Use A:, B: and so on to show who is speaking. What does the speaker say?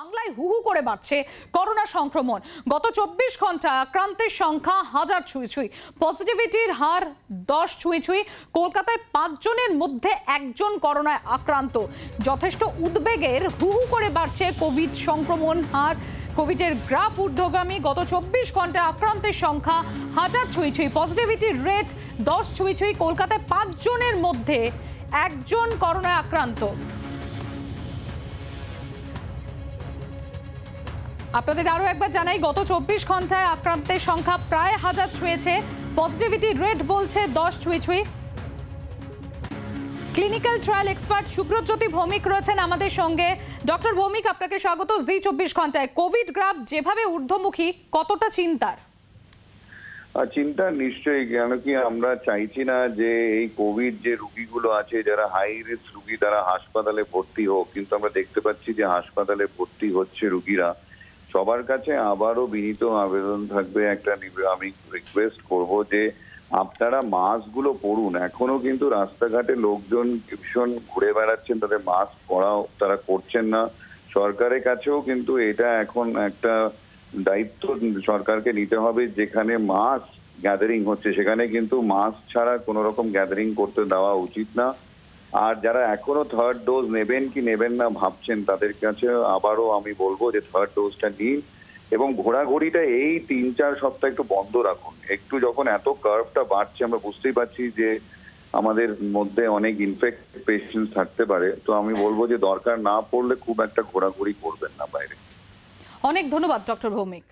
A: বাংলায় হু হু করে বাড়ছে করোনা সংক্রমণ। গত চব্বিশ ঘণ্টা আক্রান্তের সংখ্যা হাজার ছুঁই ছুঁই। পজিটিভিটির হার দশ ছুঁই ছুঁই। কলকাতায় পাঁচজনের মধ্যে একজন করোনায় আক্রান্ত। যথেষ্ট উদ্বেগের হু হু করে বাড়ছে কোভিড সংক্রমণ হার। কোভিডের গ্রাফ ঊর্ধ্বগামী গত চব্বিশ ঘণ্টা আক্রান্তের সংখ্যা হাজার ছুঁই ছুঁই। পজিটিভিটির রেট দশ ছুঁই ছুঁই। কলকাতায় পাঁচজনের মধ্যে একজন করোনায় আক্রান্ত। আপনাদের আরও একবার জানাই, গত চব্বিশ ঘন্টায় আক্রান্তের সংখ্যা প্রায় হাজার ছুঁয়েছে। পজিটিভিটি রেট বলছে দশ ছুঁই ছুঁই clinical trial expert Subratajyoti Bhowmik রয়েছেন আমাদের সঙ্গে। ডক্টর ভৌমিক, আপনাকে স্বাগত জি চব্বিশ ঘন্টায়। কোভিড গ্রাফ যেভাবে ঊর্ধ্বমুখী, কতটা চিন্তার?
B: চিন্তা নিশ্চয়ই, কেন কি আমরা চাইছি না যে এই কোভিড যে রুগীগুলো আছে, যারা হাই রিস্ক রুগী, তারা হাসপাতালে ভর্তি হোক। কিন্তু আমরা দেখতে পাচ্ছি যে হাসপাতালে ভর্তি হচ্ছে রুগীরা। সবার কাছে আবারও বিনীত আবেদন থাকবে একটা আমি রিকোয়েস্ট করব যে আপনারা মাস্কগুলো পরুন। এখনও কিন্তু রাস্তাঘাটে লোকজন ভীষণ ঘুরে বেড়াচ্ছেন, তাদের মাস্ক পরাও তারা করছেন না। সরকারের কাছেও কিন্তু এটা এখন একটা দায়িত্ব সরকারকে নিতে হবে, যেখানে মাস গ্যাদারিং হচ্ছে। সেখানে কিন্তু মাস্ক ছাড়া কোনো রকম গ্যাদারিং করতে দেওয়া উচিত না। আর যারা এখনও থার্ড ডোজ নেবেন কি নেবেন না ভাবছেন, তাদের কাছে আবারও আমি বলব যে থার্ড ডোজটা নিন এবং ঘোরাঘুরিটা এই তিন চার সপ্তাহ একটু বন্ধ রাখুন। একটু যখন এত কার্ভটা বাড়ছে, আমরা বুঝতেই পারছি যে আমাদের মধ্যে অনেক ইনফেক্ট পেশেন্ট থাকতে পারে। তো আমি বলব যে দরকার না পড়লে খুব একটা ঘোরাঘুরি করবেন না বাইরে।
A: অনেক ধন্যবাদ, ডক্টর ভৌমিক।